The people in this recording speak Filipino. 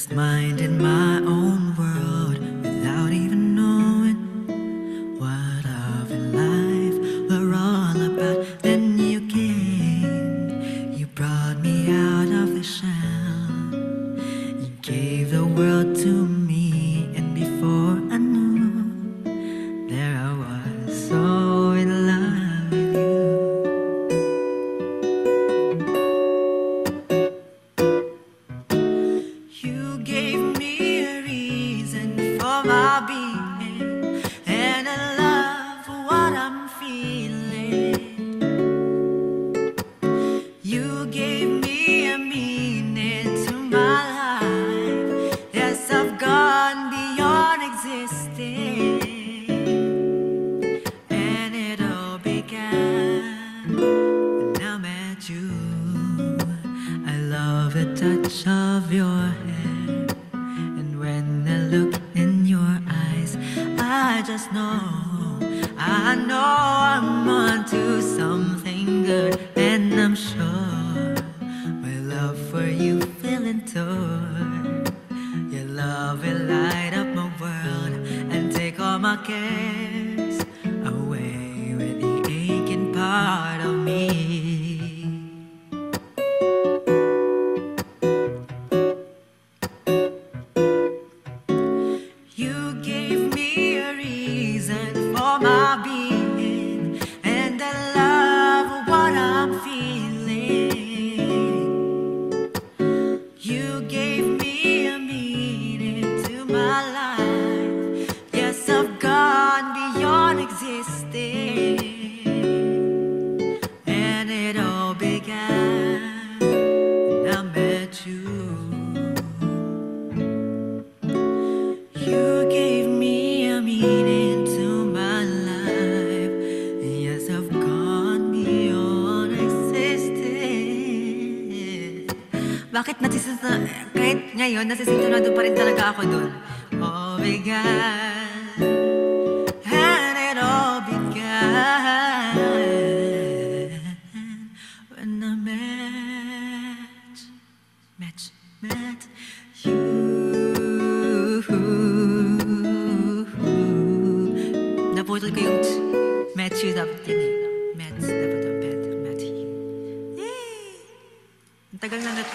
Just minding my own world the touch of your hair, and when I look in your eyes, I just know, I know I'm onto something good, and I'm sure my love for you will endure. Your love will light up my world and take all my cares Bakit nasisita, kahit ngayon, nasisintunado pa rin talaga ako dun. Oh, my God. bigan, hanero bigan, when I met, met, met you. Naputol ko yung met you dapat yan eh. Met, dapat ang met, met you. Yay! Ang tagal na na.